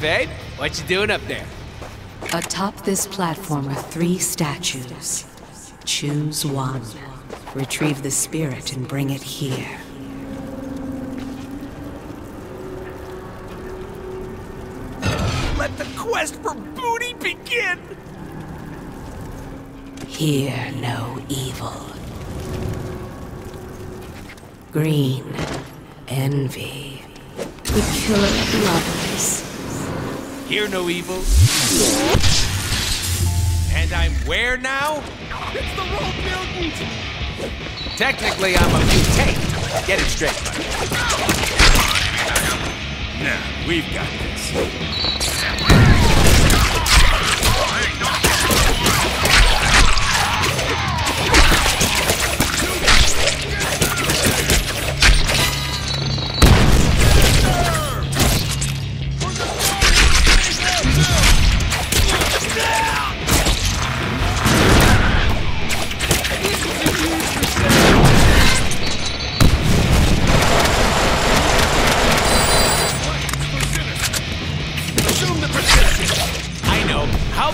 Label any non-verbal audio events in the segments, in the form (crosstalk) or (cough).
babe. What you doing up there? Atop this platform are three statues. Choose one. Retrieve the spirit and bring it here. Let the quest for booty begin! Hear no evil. Green, envy. The killer of lovers. Hear no evil. And I'm where now? It's the road mutant! Technically, I'm a mutate. Get it straight, buddy. Nah, we've got this.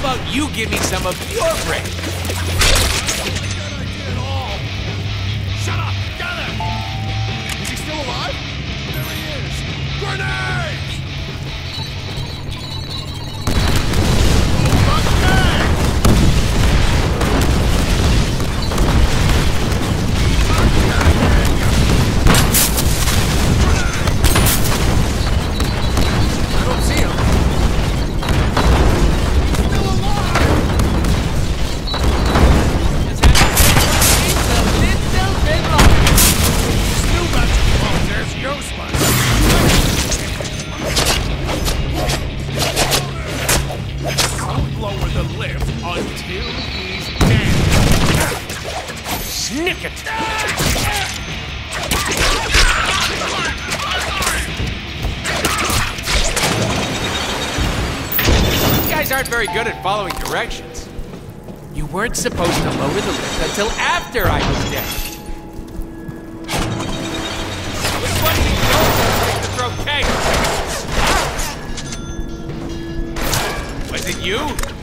About you give me some of your brain? Aren't very good at following directions. You weren't supposed to lower the lift until after I was dead. You like to throw kegs? Was it you?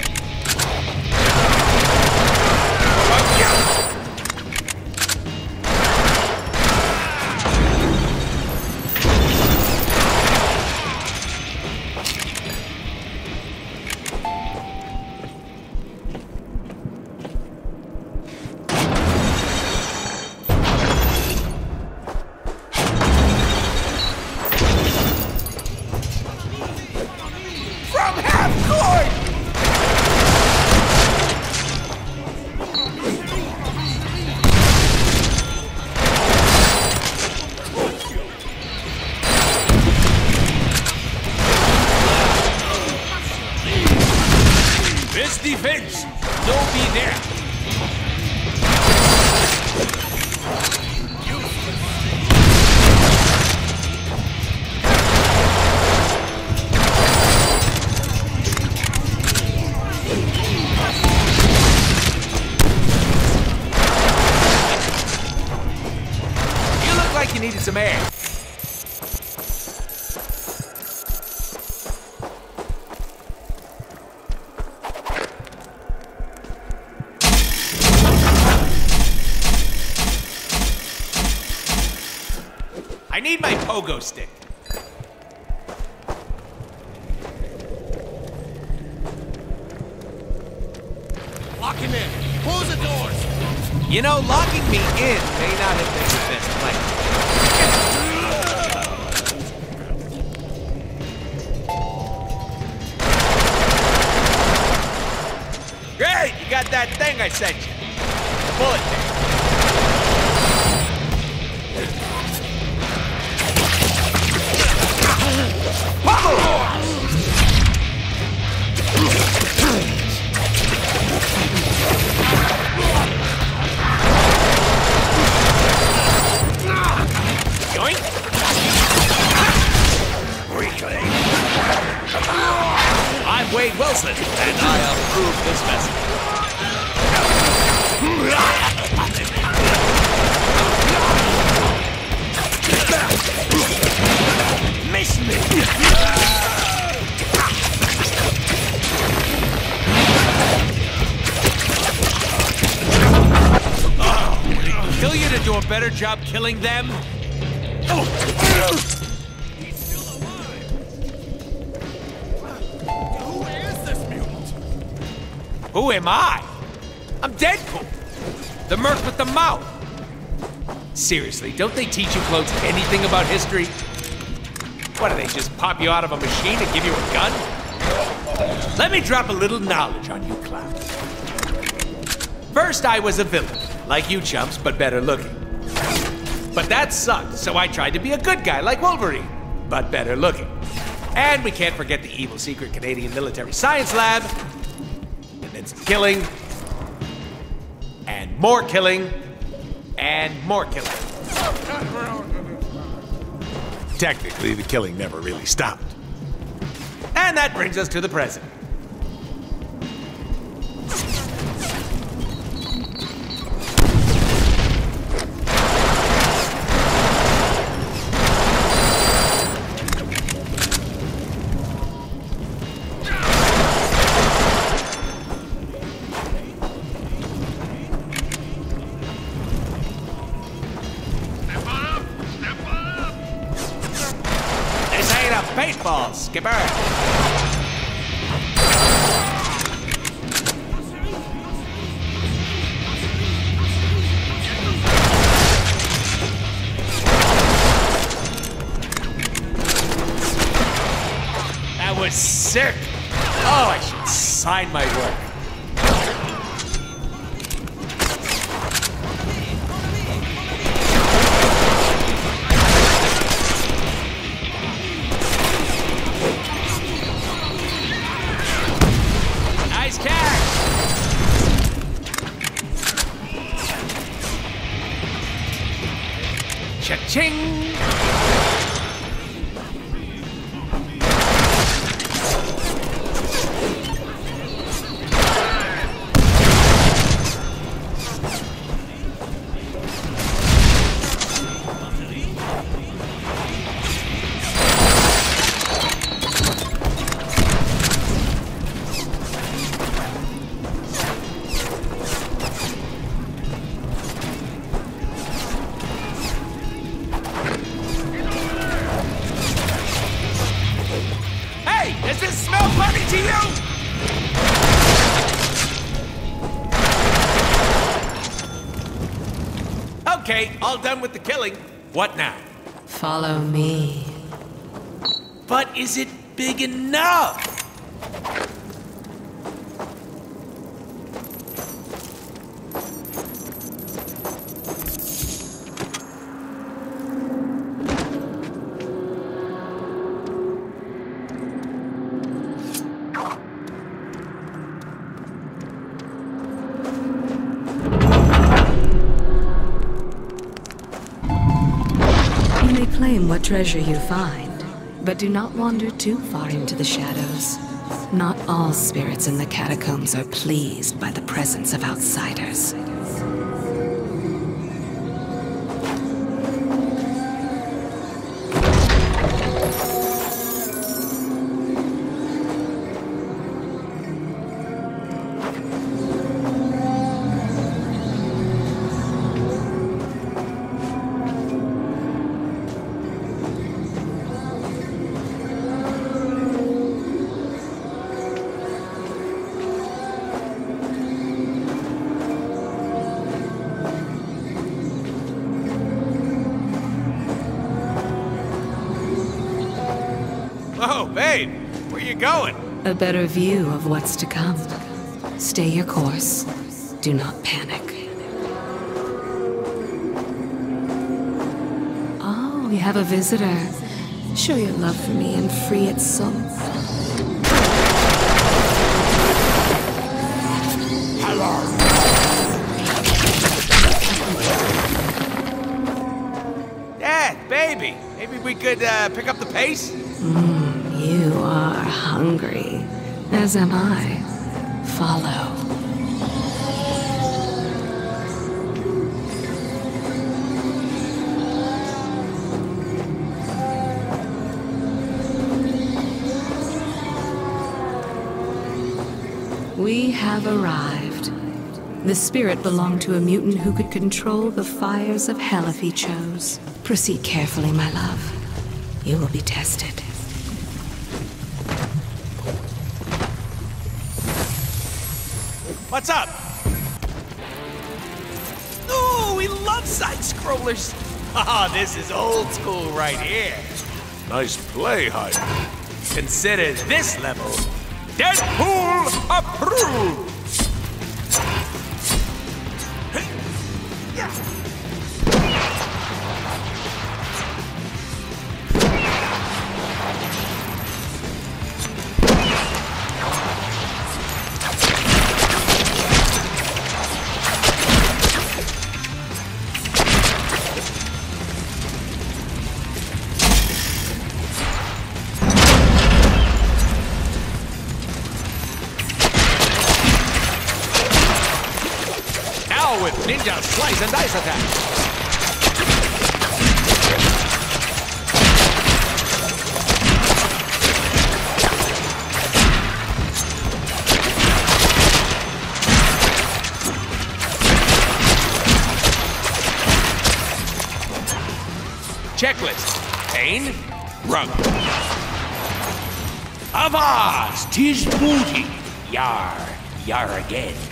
Defense, no be there. You look like you needed some air. Pogo stick. Lock him in. Close the doors. You know, locking me in may not have been the best plan. Great! You got that thing I sent you. The bullet thing. Yoink! Better job killing them? Mutant? Who am I? I'm Deadpool. The merc with the mouth. Seriously, don't they teach you clones anything about history? What do they just pop you out of a machine and give you a gun? Let me drop a little knowledge on you clowns. First, I was a villain, like you chumps, but better looking. But that sucked, so I tried to be a good guy like Wolverine, but better looking. And we can't forget the evil secret Canadian military science lab. And then some killing. And more killing. And more killing. Technically, the killing never really stopped. And that brings us to the present. A baseball, Skipper. That was sick. Oh, I should sign my work. Okay, all done with the killing. What now? Follow me. But is it big enough? Claim what treasure you find, but do not wander too far into the shadows. Not all spirits in the catacombs are pleased by the presence of outsiders. Oh, babe, where you going? A better view of what's to come. Stay your course. Do not panic. Oh, we have a visitor. Show your love for me and free its soul. Hello! Dad, baby, maybe we could uh, pick up the pace? You are hungry, as am I. Follow. We have arrived. The spirit belonged to a mutant who could control the fires of hell if he chose. Proceed carefully, my love. You will be tested. What's up? Ooh, we love side scrollers. Ah, (laughs) this is old school right here. Nice play, Hyde. Consider this level Deadpool approved. Checklist. Pain. Rug. Avaz, tis booty. Yar. Yar again.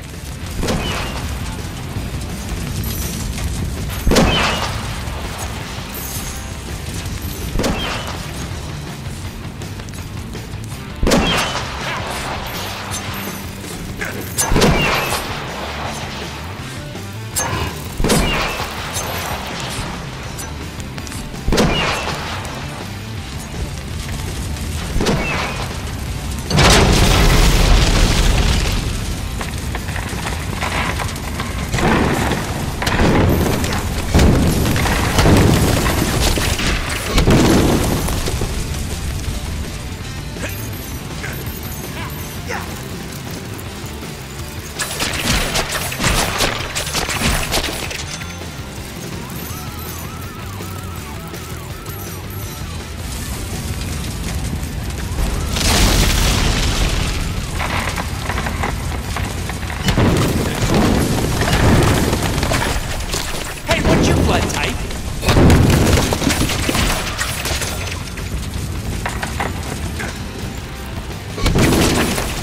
Hey, blood type?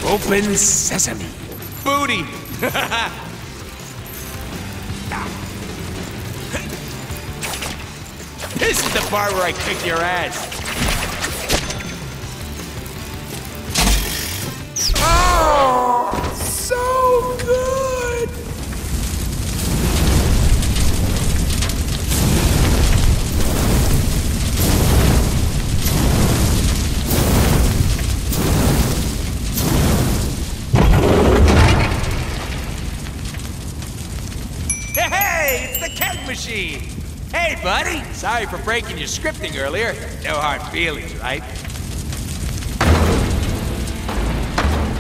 Open sesame. Booty. (laughs) this is the part where I kick your ass. Oh, so good. Sorry for breaking your scripting earlier. No hard feelings, right?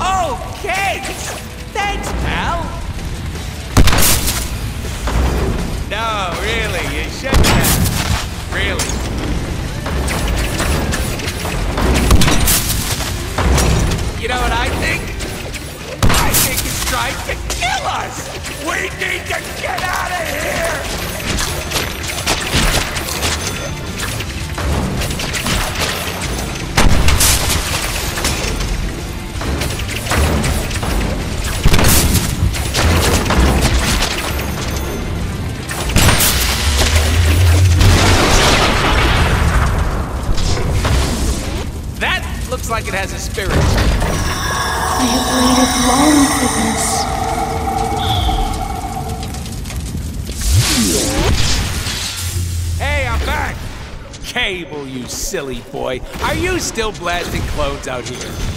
Oh, like it has a spirit. I have waited long for this. Hey, I'm back! Cable, you silly boy. Are you still blasting clones out here?